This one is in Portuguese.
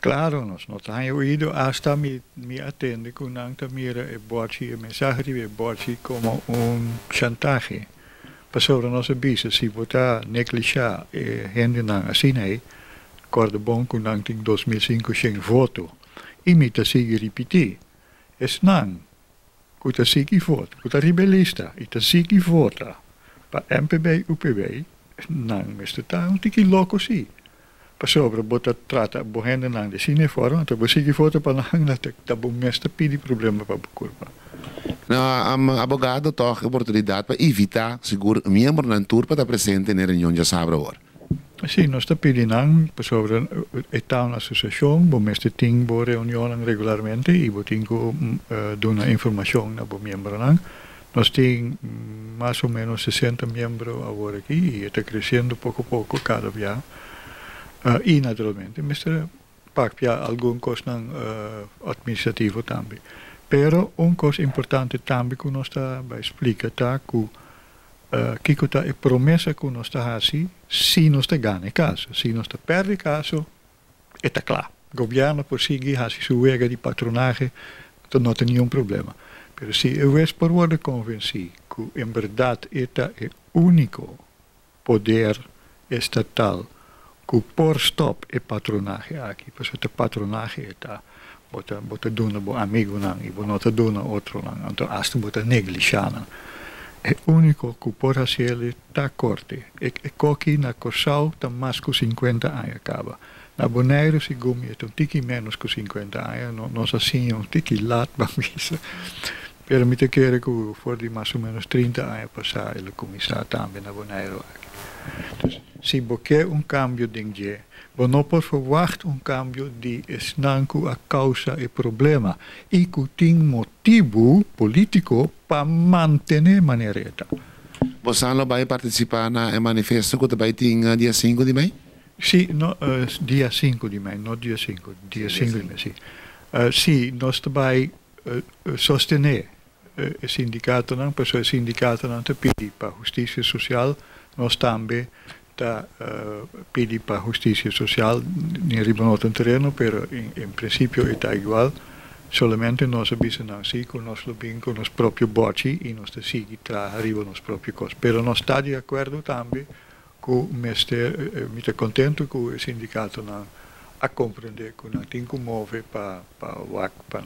Claro, nós não temos ido hasta me, me atende com não mira e bote a mensagem e bote como um chantagem. Passou a nossa bisa, se botar neglijar e não assim aí, corda bom com não tem 2005 sem voto, imita se repetir. Es não, kuta siki voto, kuta rebelista, ita siki vota, pa MPB, UPB, mas tá um tiki louco sim. Pasobra bota trata bohende nang de sine fora, então você que foto para nang na te tabu mesta pidi problema para curva. Na um, abogado toch oportunidade para evitar seguro membro na tour para estar presente na reunião de sabra hora. Sim, nós está pedindo pasobra está uma associação, bom mesta ting bo reunião regularmente e bo tingo uh, dona informação na bo membro nang. Nós temos mais ou menos 60 membros agora aqui e está crescendo pouco a pouco cada dia. E naturalmente, Mr. Pacpia algum custo uh, administrativo também. Pero um custo importante também que nós está a explicar tá que uh, que a promessa que nós está assim, se nós está ganha caso, se nós está perde caso, está claro. O governo por seguir a sua de patronagem, então não tem nenhum problema. Pero se eu és por worden convencido que em verdade é o único poder estatal que por stop e patronaje aqui, porque o patronaje está bota bota dona bo amigo não e bota dona outro não, então hasta bota. É único que por fazer está corte. E, e coqui na Corsau mais que 50 anos acaba. Na Bonaire se gumi é um tiki menos que 50 anos, não nós assim um tiki lat vamos Te quero que for de mais ou menos 30 anos passar ele começar também na Bonaire. Dus se você um cambio de dinheiro, você não pode verwachten um cambio de esnanco a causa e problema e que tem motivo político para manter a maneira. Você não vai participar na manifesto que vai ter dia 5 de maio? Sim, no, uh, dia 5 de maio, não dia 5, dia 5 de maio, sim. Uh, sim, nós também uh, sostener o sindicato, não, porque o sindicato não te pede para a justiça social, nós também está uh, pedi para justiça social em ribonoto terreno, pero em, em princípio está igual. Solamente nós avisamos assim com nós lobbying com nos próprios bote e nós seguir tra arriba nos próprios costos. Pero nós está de acordo também com o mestre, me está contente com o sindicato não a compreender que não tem que mover para para para